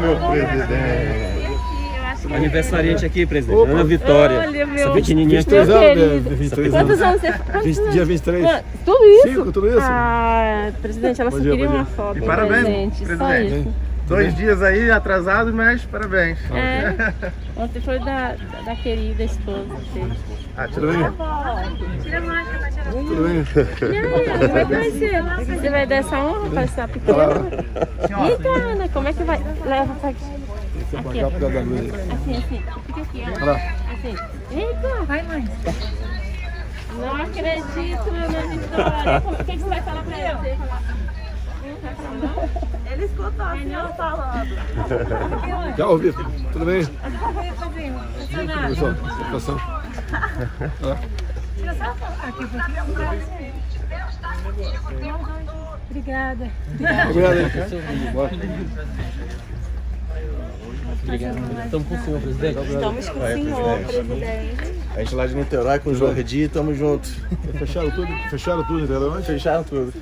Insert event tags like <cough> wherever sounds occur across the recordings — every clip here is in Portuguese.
meu presidente. Aniversariante aqui, presidente. Opa. Ana Vitória. Olha, meu. Essa pequenininha 23 aqui. anos, 23 Quantos anos. você Quantos anos? Dia 23. Ah, Tudo isso? Cinco, tudo isso. Ah, presidente, ela Bom só dia, queria uma foto. E parabéns, presente, Só presidente. isso. Dois dias aí atrasado, mas parabéns. É. <laughs> Ontem foi da, da, da querida esposa dele. Ah, Tudo bem? Tira a máscara pra tirar? E aí, como é que vai ser? Você vai dar essa honra pra essa pequena? Eita, Ana, como é que vai? Leva pra aqui. Aqui, luz aí. Assim, assim. Fica aqui, ó. Assim. Eita, vai, mãe. Não acredito, Ana Vitória. Como- O que, que você vai falar pra falar- Não não? Ele escutou a senhora falando. Já <laughs> ouvi. Tudo bem? Pessoal, situação. Obrigada. Bora. Estamos com o senhor, presidente. Estamos com o senhor, presidente. A gente lá de Niterói com o João Redi, tamo junto. Fecharam tudo? Fecharam tudo, entendeu? Fecharam tudo.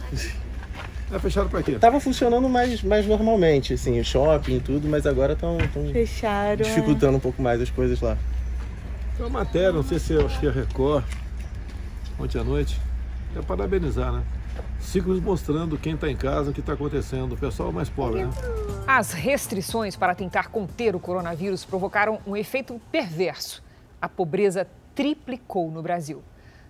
É, fecharam pra quê? Tava funcionando mais, mais normalmente, assim, o shopping e tudo, mas agora estão Fecharam. dificultando um pouco mais as coisas lá. Tem uma matéria, não sei se é, acho que é Record, ontem à noite. É parabenizar, né? Ciclos mostrando quem está em casa, o que está acontecendo. O pessoal mais pobre, né? As restrições para tentar conter o coronavírus provocaram um efeito perverso. A pobreza triplicou no Brasil.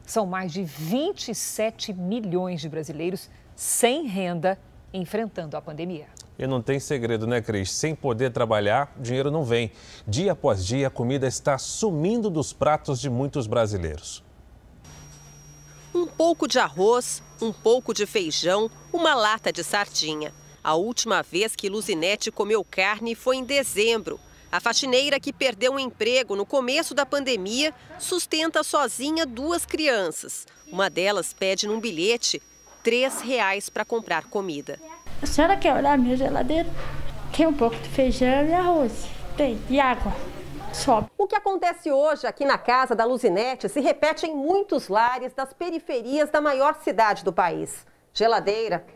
São mais de 27 milhões de brasileiros sem renda enfrentando a pandemia. E não tem segredo, né, Cris? Sem poder trabalhar, o dinheiro não vem. Dia após dia, a comida está sumindo dos pratos de muitos brasileiros. Um pouco de arroz, um pouco de feijão, uma lata de sardinha. A última vez que Luzinete comeu carne foi em dezembro. A faxineira que perdeu o emprego no começo da pandemia sustenta sozinha duas crianças. Uma delas pede num bilhete três reais para comprar comida. A senhora quer olhar a minha geladeira? Tem um pouco de feijão e arroz. Tem. E água. Só. O que acontece hoje aqui na casa da Luzinete se repete em muitos lares das periferias da maior cidade do país. Geladeira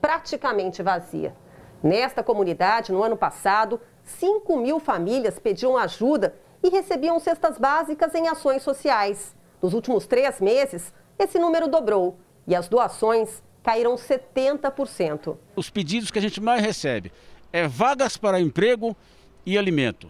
praticamente vazia. Nesta comunidade, no ano passado, 5 mil famílias pediam ajuda e recebiam cestas básicas em ações sociais. Nos últimos três meses, esse número dobrou e as doações caíram 70%. Os pedidos que a gente mais recebe é vagas para emprego e alimento.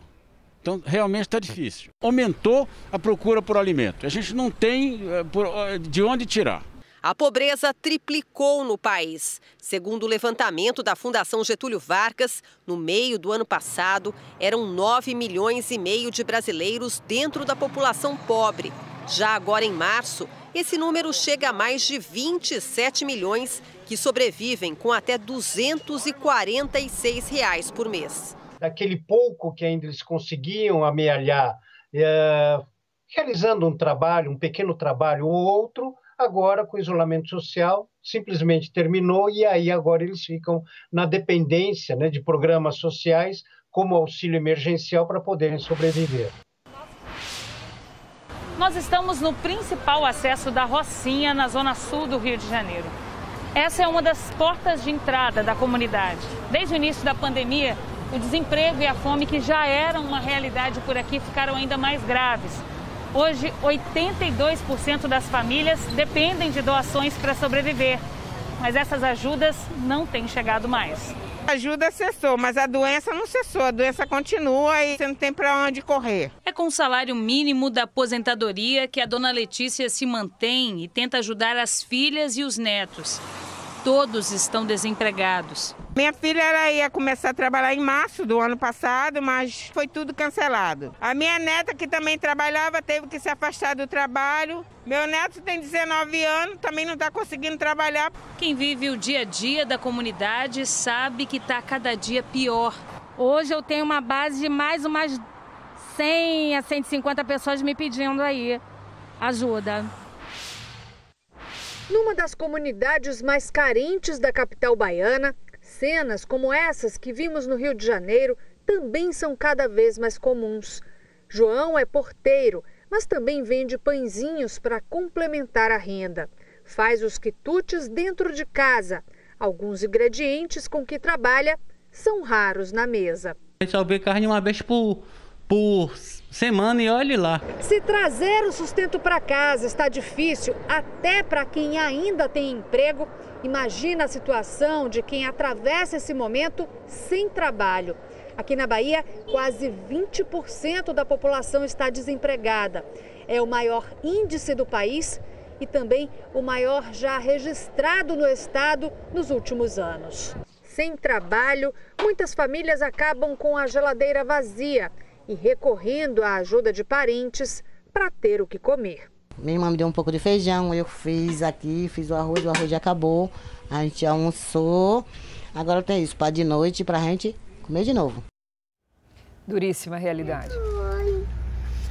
Então, realmente está difícil. Aumentou a procura por alimento. A gente não tem eh, por- eh, de onde tirar. A pobreza triplicou no país. Segundo o levantamento da Fundação Getúlio Vargas, no meio do ano passado, eram 9 milhões e meio de brasileiros dentro da população pobre. Já agora em março, esse número chega a mais de 27 milhões que sobrevivem com até 246 reais por mês. daquele pouco que ainda eles conseguiam amealhar, eh, realizando um trabalho, um pequeno trabalho ou outro, agora com o isolamento social simplesmente terminou e aí agora eles ficam na dependência né, de programas sociais como auxílio emergencial para poderem sobreviver. Nós estamos no principal acesso da Rocinha, na zona sul do Rio de Janeiro. Essa é uma das portas de entrada da comunidade. Desde o início da pandemia, o desemprego e a fome, que já eram uma realidade por aqui, ficaram ainda mais graves. Hoje, 82% das famílias dependem de doações para sobreviver. Mas essas ajudas não têm chegado mais. A ajuda cessou, mas a doença não cessou. A doença continua e você não tem para onde correr. É com o salário mínimo da aposentadoria que a dona Letícia se mantém e tenta ajudar as filhas e os netos. Todos estão desempregados. Minha filha ela ia começar a trabalhar em março do ano passado, mas foi tudo cancelado. A minha neta, que também trabalhava, teve que se afastar do trabalho. Meu neto tem 19 anos, também não está conseguindo trabalhar. Quem vive o dia a dia da comunidade sabe que está cada dia pior. Hoje eu tenho uma base de mais umas 100 a 150 pessoas me pedindo aí ajuda. Numa das comunidades mais carentes da capital baiana, cenas como essas que vimos no Rio de Janeiro também são cada vez mais comuns. João é porteiro, mas também vende pãezinhos para complementar a renda. Faz os quitutes dentro de casa. Alguns ingredientes com que trabalha são raros na mesa. A gente só vê carne uma vez por, por semana e olhe lá. Se trazer o sustento para casa está difícil, até para quem ainda tem emprego, imagina a situação de quem atravessa esse momento sem trabalho. Aqui na Bahia, quase 20% da população está desempregada. É o maior índice do país e também o maior já registrado no estado nos últimos anos. Sem trabalho, muitas famílias acabam com a geladeira vazia e recorrendo à ajuda de parentes para ter o que comer. Minha irmã me deu um pouco de feijão, eu fiz aqui, fiz o arroz, o arroz já acabou. A gente almoçou. Agora tem isso, para de noite para a gente comer de novo. Duríssima realidade.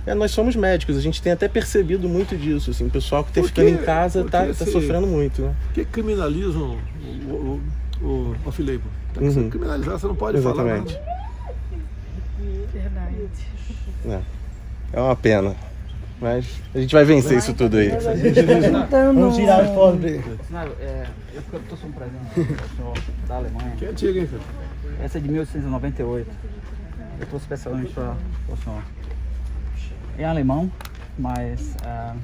É, nós somos médicos, a gente tem até percebido muito disso. Assim, o pessoal que está ficando em casa está tá sofrendo muito. Né? Por que criminalizam o, o, o, o que uhum. criminalizar, você não pode Exatamente. falar nada. Verdade. É. é uma pena. Mas a gente vai vencer vai, isso tudo aí. Vamos tirar as fotos dele. É, eu estou surpreendendo da Alemanha. Que antiga, hein, filho? Essa é de 1898. Eu trouxe especialmente para o senhor. É alemão, mas, uh,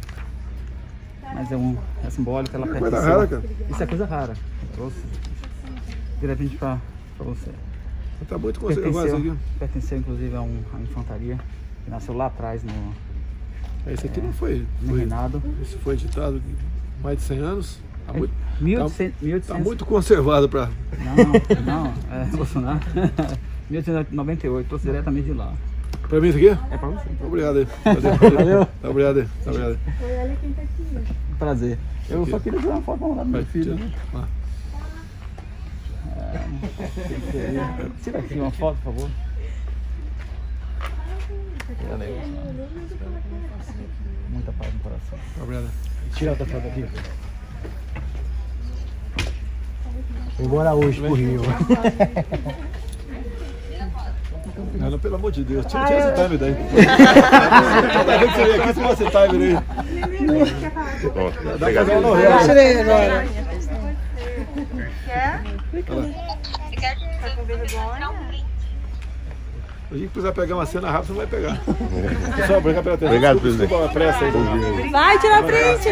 mas é, um, é simbólico, ela é coisa rara, cara. Isso é coisa rara. Eu trouxe diretamente para você. Está muito conservado isso aqui. Pertenceu inclusive a, um, a infantaria, que nasceu lá atrás no. Esse aqui é, não foi. No reinado. Isso foi editado há mais de 100 anos. Está muito, 1800, tá, 1800... tá muito conservado para. Não, não, não, é <laughs> Bolsonaro. <laughs> 1898, trouxe diretamente de lá. Pra mim isso aqui? É pra você. Obrigado aí. Valeu. Tá, obrigado aí. Tá, obrigado aí. Olha quem tá aqui. Prazer. Eu só queria tirar uma foto com o meu filho. Né? Ah. É, tira aqui uma foto, por favor. Muita paz no coração. Obrigado. Tira outra foto aqui. Vou embora hoje pro Rio. Não, pelo amor de Deus, tira, tira esse time daí. Toda vez que você vem aqui, tira esse time aí. Dá pra fazer uma novela. Tirei agora. Quer? Tá com vergonha? A gente precisar pegar uma cena rápida, não vai pegar. Pessoal, obrigado pela atenção. Obrigado, presidente. Vai, tira a frente.